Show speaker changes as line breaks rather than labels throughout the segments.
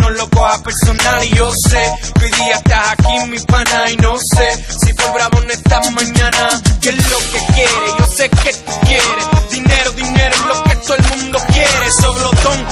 no lo cojas personal y yo sé que hoy día estás aquí mi pana y no sé si por bravo no estás mañana. ¿Qué es lo que quiere? Yo sé que tú quieres dinero, dinero es lo que todo el mundo quiere. Soblotón,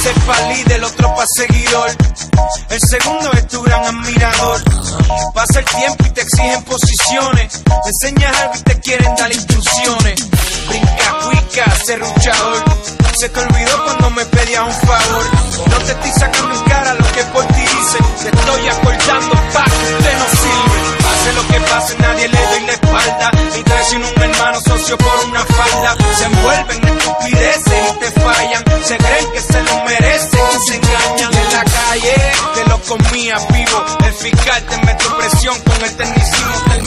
Hay yo.
que nacer pa' líder, el otro pa' seguidor. El segundo es tu gran admirador. Pasa el tiempo y te exigen posiciones. Enseñas algo y te quieren dar instrucciones. Brinca, cuica, serruchador. Se te olvidó cuando me pedías un favor. No te estoy sacando en cara lo que por ti hice. Te estoy acordando pa' que usted no sirve. Pase lo que pase, nadie le doy la espalda. Y traiciono un hermano socio por una falda. Se envuelven en estupideces y te fallan. Se creen que comía vivo. El fiscal te metió presión con el tecnicismo.